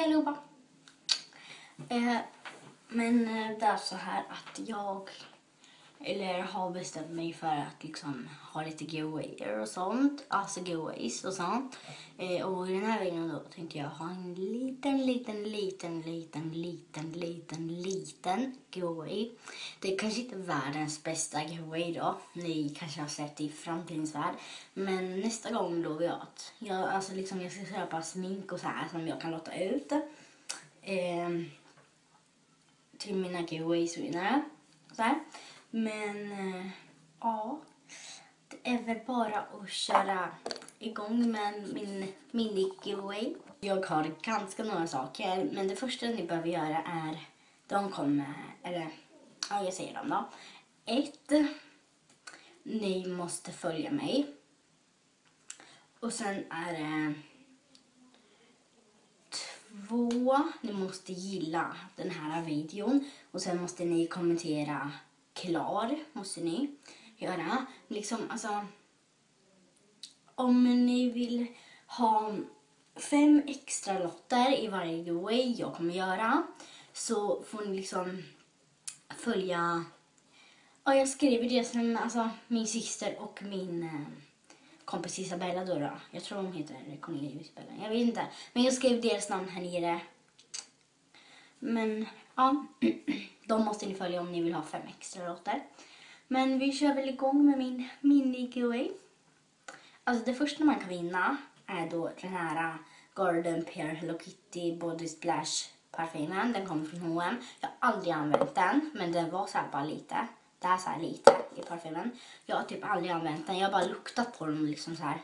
Hej allihopa! Eh, men eh, det är så här att jag eller har bestämt mig för att liksom ha lite giveawayer och sånt. Alltså giveaways och sånt. Eh, och i den här videon då tänkte jag ha en liten, liten, liten, liten, liten, liten, liten giveaway. Det är kanske inte världens bästa giveaway då. Ni kanske har sett i framtidens värld. Men nästa gång lovar jag att jag, alltså liksom jag ska köpa smink och så här som jag kan låta ut. Eh, till mina giveaways-vinnare. Så här. Men eh, ja, det är väl bara att köra igång med min mini-giveaway. Jag har ganska några saker, men det första ni behöver göra är, de kommer, eller ja, jag säger dem då. Ett, ni måste följa mig. Och sen är det två, ni måste gilla den här videon. Och sen måste ni kommentera klar, måste ni göra. Liksom, alltså, om ni vill ha fem extra lotter i varje giveaway jag kommer göra så får ni liksom följa... Ja, jag skriver det sen, alltså, min syster och min eh, kompis Isabella då, då. Jag tror hon heter Cornelia Isabella. Jag vet inte. Men jag skrev deras namn här nere. Men ja, de måste ni följa om ni vill ha fem extra låtar. Men vi kör väl igång med min mini-giveaway. Alltså det första man kan vinna är då den här äh, Garden Pear Hello Kitty Body Splash parfymen. Den kommer från H&M. Jag har aldrig använt den, men den var så här bara lite. Det är så här lite i parfymen. Jag har typ aldrig använt den. Jag har bara luktat på den liksom så här.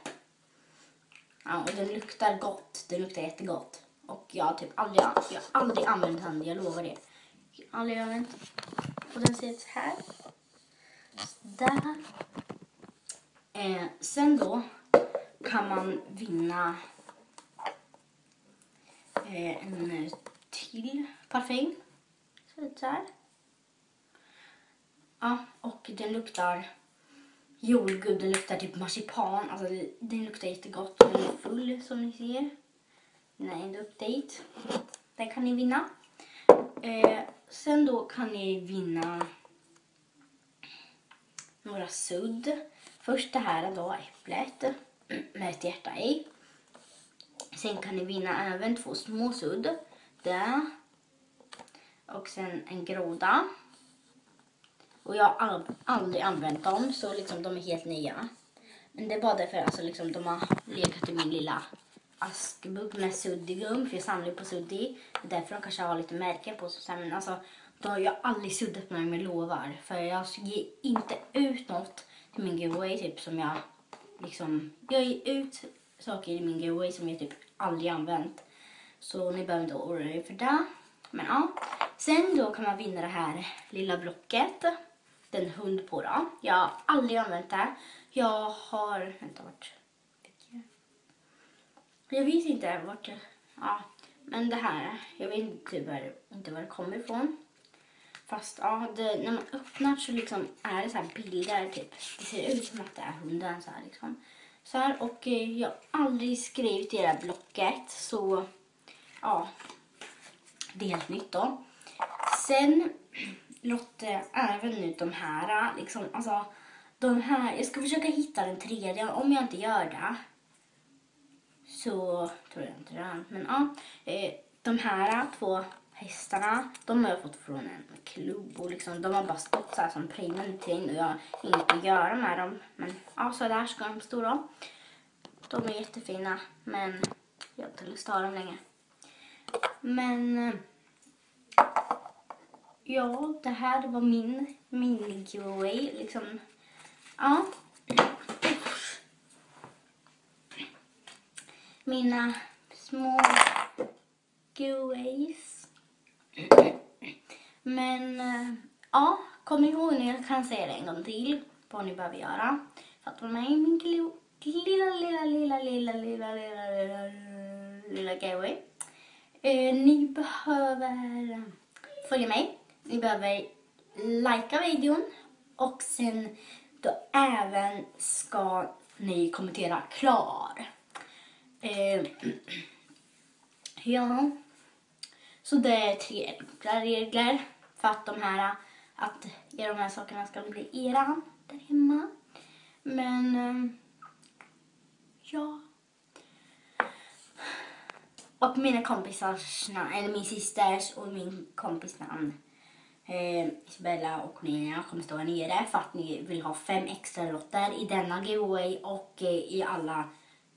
Ja, och den luktar gott. Den luktar jättegott. Och jag har typ aldrig, jag har aldrig använt den, jag lovar det. Jag har använt. Och den ser ut så här. Där. Eh, sen då kan man vinna eh, en till parfym. Ser ut så här. Ja, och den luktar jordgubb. Den luktar typ marsipan. Alltså, den luktar jättegott. Den är full som ni ser. Den är ändå update. Den kan ni vinna. Eh, sen då kan ni vinna några sudd. Först det här då, äpplet med ett hjärta i. Sen kan ni vinna även två små sudd. Där. Och sen en groda. Och jag har aldrig använt dem så liksom de är helt nya. Men det är bara därför alltså liksom de har legat i min lilla askburk med suddig gum. För jag samlar på suddig. Det är därför de kanske har lite märken på sig. Men alltså då har jag aldrig suddat med jag lovar. För jag ger inte ut något till min giveaway typ som jag liksom. Jag ger ut saker i min giveaway som jag typ aldrig använt. Så ni behöver inte oroa er för det. Men ja. Sen då kan man vinna det här lilla blocket. Den hund på då. Jag har aldrig använt det. Jag har... Vänta, vart... Jag vet inte vart det... Ja, men det här. Jag vet inte var, inte var det kommer ifrån. Fast ja, det, när man öppnar så liksom är det så här bilder typ. Det ser ut som att det är hunden så här liksom. Så här, och eh, jag har aldrig skrivit i det här blocket så ja, det är helt nytt då. Sen låter jag även ut de här, liksom, alltså de här, jag ska försöka hitta den tredje, om jag inte gör det så tror jag inte det. Men ja, eh, de här två hästarna, de har jag fått från en klubb och liksom, de har bara stått så här som printing och jag har inget att göra med dem. Men ja, så där ska de stå då. De är jättefina, men jag har inte lust att ha dem länge. Men eh, ja, det här var min mini-giveaway. Liksom, ja. mina små giveaways. Men eh, ja, kom ihåg nu, jag kan säga det en gång till vad ni behöver göra. För att vara med i min lilla, lilla, lilla, lilla, lilla, lilla, lilla, lilla giveaway. Eh, ni behöver följa mig. Ni behöver likea videon och sen då även ska ni kommentera klar. Eh, ja, Så det är tre enkla regler för att de här, att de här sakerna ska bli era där hemma. Men, ehm, ja. Och mina kompisars namn, eller min systers och min kompis namn. Eh, Isabella och Cornelia kommer stå här nere för att ni vill ha fem extra lotter i denna giveaway och eh, i alla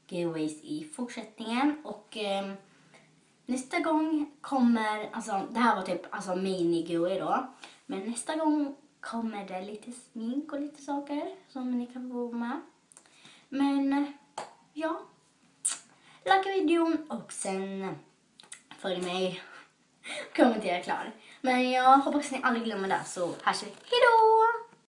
giveaways i fortsättningen. Och eh, nästa gång kommer, alltså det här var typ alltså mini-giveaway då. Men nästa gång kommer det lite smink och lite saker som ni kan få med. Men eh, ja, like videon och sen följ mig kommentera klar. Men jag hoppas ni aldrig glömmer det så hörs vi. Hejdå!